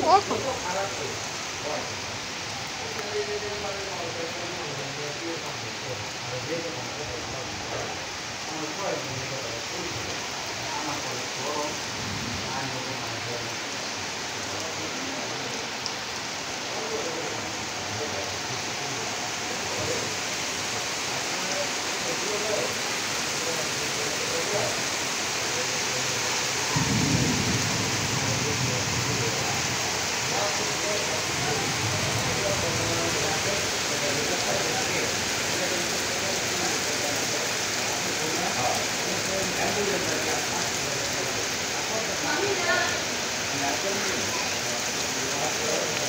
Nossa! Thank you.